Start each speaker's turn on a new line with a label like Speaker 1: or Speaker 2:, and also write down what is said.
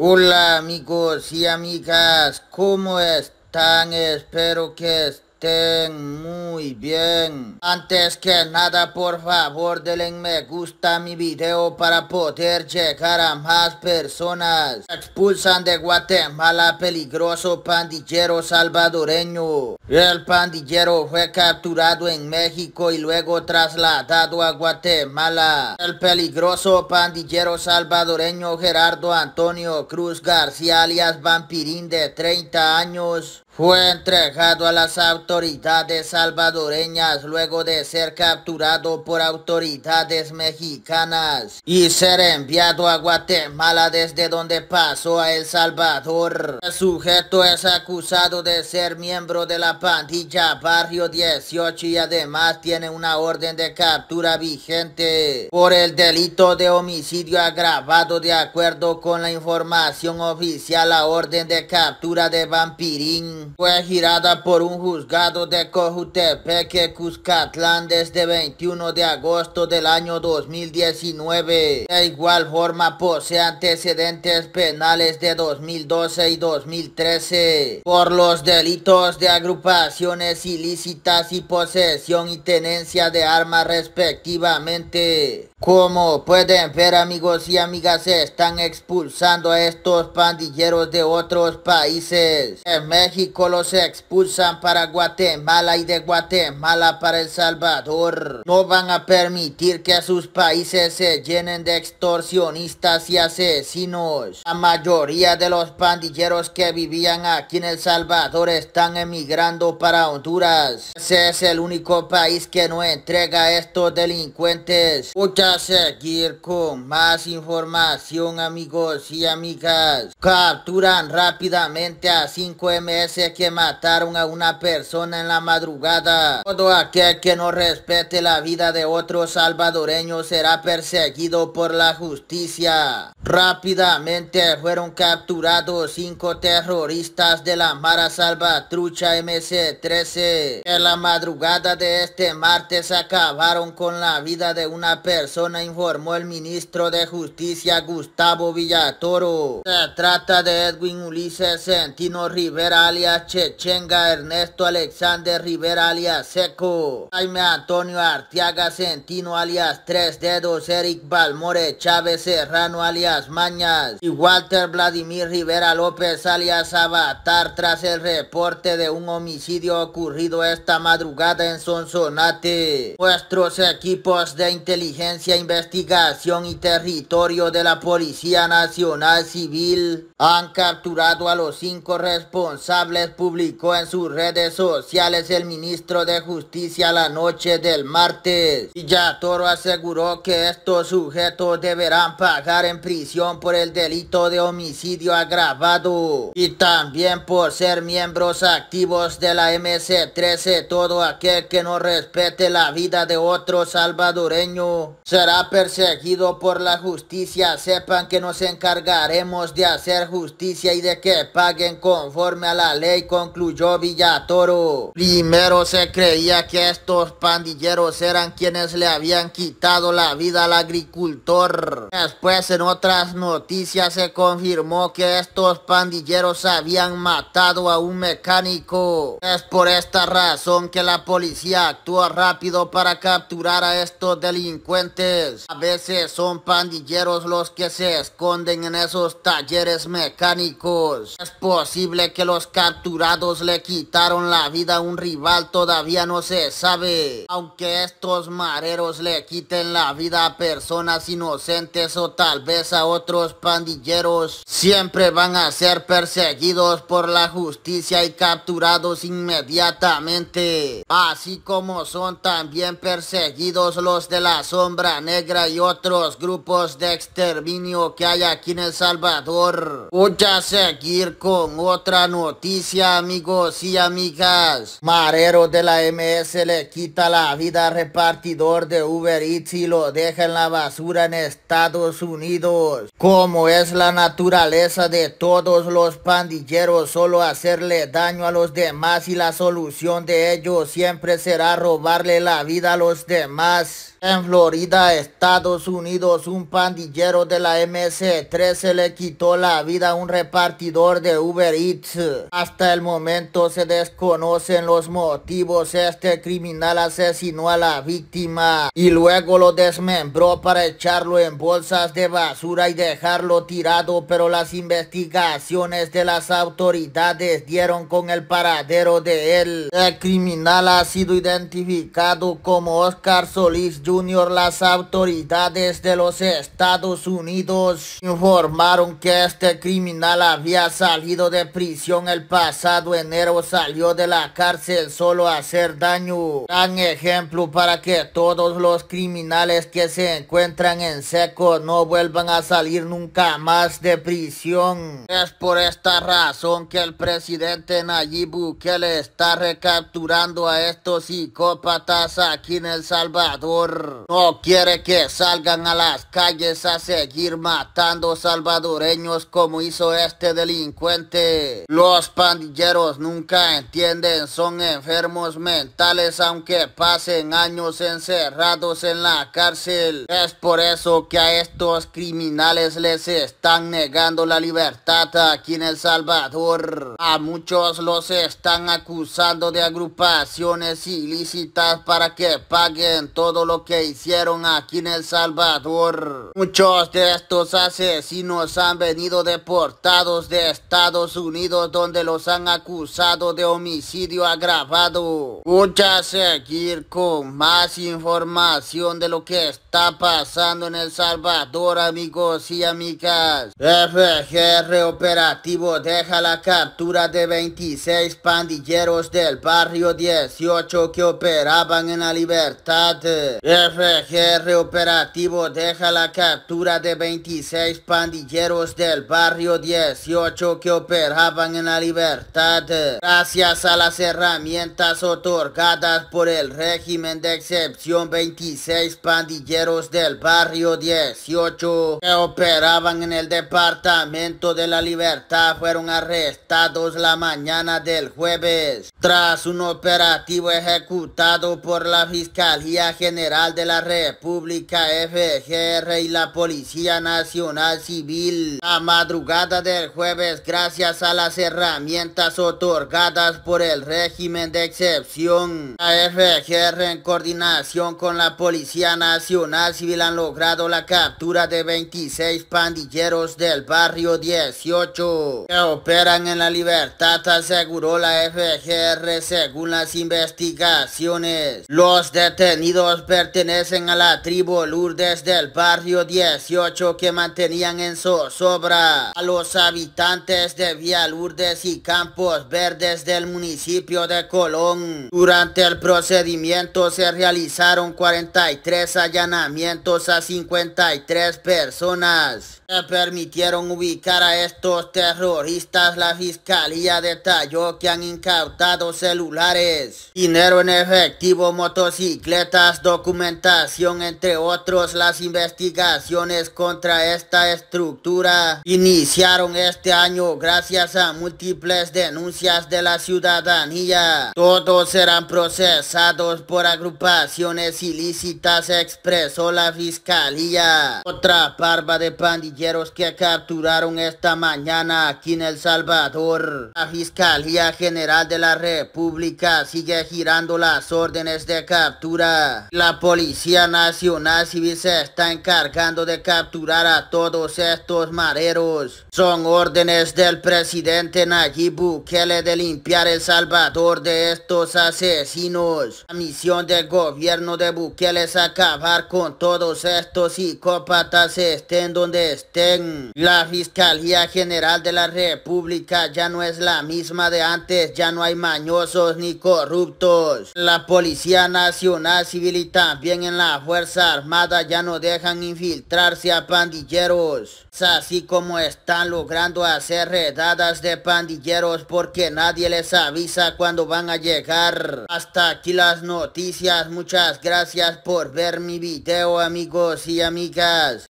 Speaker 1: Hola amigos y amigas, ¿cómo están? Espero que estén muy bien. Antes que nada, por favor, denle me gusta a mi video para poder llegar a más personas. Expulsan de Guatemala peligroso pandillero salvadoreño. El pandillero fue capturado en México y luego trasladado a Guatemala. El peligroso pandillero salvadoreño Gerardo Antonio Cruz García alias Vampirín de 30 años fue entregado a las autoridades salvadoreñas luego de ser capturado por autoridades mexicanas y ser enviado a Guatemala desde donde pasó a El Salvador. El sujeto es acusado de ser miembro de la pandilla Barrio 18 y además tiene una orden de captura vigente por el delito de homicidio agravado de acuerdo con la información oficial la orden de captura de Vampirín fue girada por un juzgado de Cojutepeque, Cuscatlán desde 21 de agosto del año 2019. De igual forma posee antecedentes penales de 2012 y 2013 por los delitos de agrupaciones ilícitas y posesión y tenencia de armas respectivamente. Como pueden ver amigos y amigas, se están expulsando a estos pandilleros de otros países. En México los expulsan para Guatemala y de Guatemala para El Salvador. No van a permitir que sus países se llenen de extorsionistas y asesinos. La mayoría de los pandilleros que vivían aquí en El Salvador están emigrando para Honduras. Ese es el único país que no entrega a estos delincuentes seguir con más información amigos y amigas. Capturan rápidamente a 5 MS que mataron a una persona en la madrugada. Todo aquel que no respete la vida de otro salvadoreño será perseguido por la justicia. Rápidamente fueron capturados cinco terroristas de la Mara Salvatrucha MC-13. En la madrugada de este martes acabaron con la vida de una persona informó el ministro de Justicia Gustavo Villatoro. Se trata de Edwin Ulises Centino Rivera alias Chechenga, Ernesto Alexander Rivera alias Seco, Jaime Antonio Artiaga Centino alias Tres Dedos, Eric Balmore Chávez Serrano alias Mañas y Walter Vladimir Rivera López alias Avatar tras el reporte de un homicidio ocurrido esta madrugada en Sonsonate. Nuestros equipos de inteligencia Investigación y Territorio de la Policía Nacional Civil han capturado a los cinco responsables, publicó en sus redes sociales el ministro de Justicia la noche del martes. Villatoro aseguró que estos sujetos deberán pagar en prisión por el delito de homicidio agravado y también por ser miembros activos de la MC-13. Todo aquel que no respete la vida de otro salvadoreño será perseguido por la justicia. Sepan que nos encargaremos de hacer justicia y de que paguen conforme a la ley, concluyó Villatoro. Primero se creía que estos pandilleros eran quienes le habían quitado la vida al agricultor. Después en otras noticias se confirmó que estos pandilleros habían matado a un mecánico. Es por esta razón que la policía actuó rápido para capturar a estos delincuentes a veces son pandilleros los que se esconden en esos talleres mecánicos. Es posible que los capturados le quitaron la vida a un rival, todavía no se sabe. Aunque estos mareros le quiten la vida a personas inocentes o tal vez a otros pandilleros, siempre van a ser perseguidos por la justicia y capturados inmediatamente. Así como son también perseguidos los de la sombra Negra y otros grupos de exterminio que hay aquí en El Salvador. Voy a seguir con otra noticia amigos y amigas. Marero de la MS le quita la vida al repartidor de Uber Eats y lo deja en la basura en Estados Unidos. Como es la naturaleza de todos los pandilleros, solo hacerle daño a los demás y la solución de ello siempre será robarle la vida a los demás. En Florida Estados Unidos, un pandillero de la MC-13 le quitó la vida a un repartidor de Uber Eats. Hasta el momento se desconocen los motivos. Este criminal asesinó a la víctima y luego lo desmembró para echarlo en bolsas de basura y dejarlo tirado, pero las investigaciones de las autoridades dieron con el paradero de él. El criminal ha sido identificado como Oscar Solís Jr. Las autoridades de los Estados Unidos informaron que este criminal había salido de prisión el pasado enero, salió de la cárcel solo a hacer daño. Gran ejemplo para que todos los criminales que se encuentran en seco no vuelvan a salir nunca más de prisión. Es por esta razón que el presidente Nayib Bukele está recapturando a estos psicópatas aquí en El Salvador. No quiere que salgan a las calles a seguir matando salvadoreños como hizo este delincuente. Los pandilleros nunca entienden, son enfermos mentales aunque pasen años encerrados en la cárcel. Es por eso que a estos criminales les están negando la libertad aquí en El Salvador. A muchos los están acusando de agrupaciones ilícitas para que paguen todo lo que hicieron aquí en El Salvador. Muchos de estos asesinos han venido deportados de Estados Unidos donde los han acusado de homicidio agravado. Escucha seguir con más información de lo que está pasando en El Salvador amigos y amigas. FGR operativo deja la captura de 26 pandilleros del barrio 18 que operaban en la libertad. FGR operativo deja la captura de 26 pandilleros del barrio 18 que operaban en la libertad. Gracias a las herramientas otorgadas por el régimen de excepción 26 pandilleros del barrio 18 que operaban en el departamento de la libertad fueron arrestados la mañana del jueves tras un operativo ejecutado por la Fiscalía General de la República FGR y la Policía Nacional Civil. La madrugada del jueves, gracias a las herramientas otorgadas por el régimen de excepción, la FGR en coordinación con la Policía Nacional Civil han logrado la captura de 26 pandilleros del barrio 18 que operan en la libertad, aseguró la FGR según las investigaciones. Los detenidos pertenecen a la tribu Lourdes del barrio 18 que mantenían en zozobra a los habitantes de Vía Lourdes y Campos Verdes del municipio de Colón. Durante el procedimiento se realizaron 43 allanamientos a 53 personas permitieron ubicar a estos terroristas, la fiscalía detalló que han incautado celulares, dinero en efectivo, motocicletas, documentación, entre otros. Las investigaciones contra esta estructura iniciaron este año gracias a múltiples denuncias de la ciudadanía. Todos serán procesados por agrupaciones ilícitas, expresó la fiscalía. Otra parva de pandillas que capturaron esta mañana aquí en El Salvador. La Fiscalía General de la República sigue girando las órdenes de captura. La Policía Nacional Civil se está encargando de capturar a todos estos mareros. Son órdenes del presidente Nayib Bukele de limpiar El Salvador de estos asesinos. La misión del gobierno de Bukele es acabar con todos estos psicópatas estén donde estén la Fiscalía General de la República ya no es la misma de antes, ya no hay mañosos ni corruptos. La Policía Nacional Civil y también en la Fuerza Armada ya no dejan infiltrarse a pandilleros. Así como están logrando hacer redadas de pandilleros porque nadie les avisa cuando van a llegar. Hasta aquí las noticias, muchas gracias por ver mi video amigos y amigas.